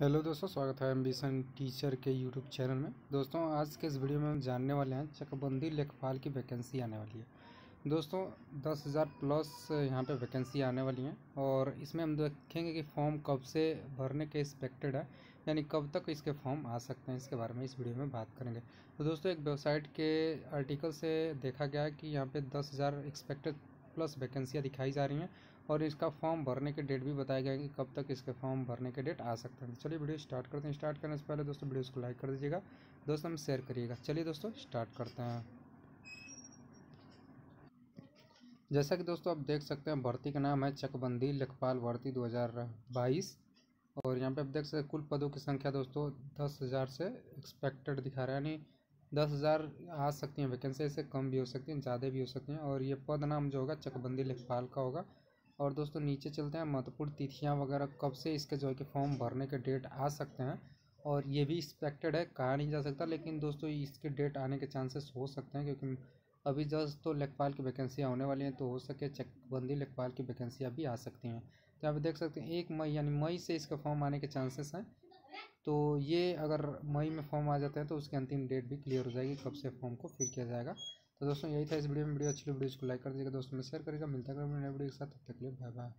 Hello दोस्तों, स्वागत है एम्बिशन टीचर के यूट्यूब चैनल में। दोस्तों, आज के इस वीडियो में हम जानने वाले हैं, चकबंदी लेखपाल की वैकेंसी आने वाली है। दोस्तों, दस हज़ार प्लस यहाँ पे वैकेंसी आने वाली हैं और इसमें हम देखेंगे कि फॉर्म कब से भरने के एक्सपेक्टेड है, यानी कब तक इसके फॉर्म आ सकते हैं, इसके बारे में इस वीडियो में बात करेंगे। तो दोस्तों, एक वेबसाइट के आर्टिकल से देखा गया है कि यहाँ पर दस एक्सपेक्टेड प्लस वैकेंसियाँ दिखाई जा रही हैं और इसका फॉर्म भरने के डेट भी बताया गया है कि कब तक इसके फॉर्म भरने के डेट आ सकते हैं। चलिए वीडियो स्टार्ट करते हैं। स्टार्ट करने से पहले दोस्तों वीडियो को लाइक कर दीजिएगा, दोस्तों हम शेयर करिएगा। चलिए दोस्तों स्टार्ट करते हैं। जैसा कि दोस्तों आप देख सकते हैं, भर्ती का नाम है चकबंदी लेखपाल भर्ती 2022 और यहाँ पे आप देख सकते हैं कुल पदों की संख्या दोस्तों दस हज़ार से एक्सपेक्टेड दिखा रहा है, यानी दस हज़ार आ सकती हैं वैकेंसी से कम भी हो सकती हैं, ज़्यादा भी हो सकती हैं। और ये पद नाम जो होगा, चकबंदी लेखपाल का होगा। और दोस्तों, नीचे चलते हैं, महत्वपूर्ण तिथियाँ वगैरह, कब से इसके जो है कि फॉर्म भरने के डेट आ सकते हैं। और ये भी एक्सपेक्टेड है, कहा नहीं जा सकता, लेकिन दोस्तों, इसके डेट आने के चांसेस हो सकते हैं, क्योंकि अभी जस्ट तो लेखपाल की वैकेंसियाँ होने वाली हैं तो हो सके चकबंदी लेखपाल की वैकेंसियाँ भी आ सकती हैं। तो यहाँ पे देख सकते हैं, एक मई, यानी मई से इसका फॉर्म आने के चांसेस हैं। तो ये अगर मई में फॉर्म आ जाते हैं तो उसकी अंतिम डेट भी क्लियर हो जाएगी, कब से फॉर्म को फिल किया जाएगा। तो दोस्तों यही था इस वीडियो में, वीडियो अच्छी वीडियो इसको लाइक कर दीजिएगा, दोस्तों में शेयर करेगा मिलता है नए वीडियो के साथ, तब तक लिए बाय बाय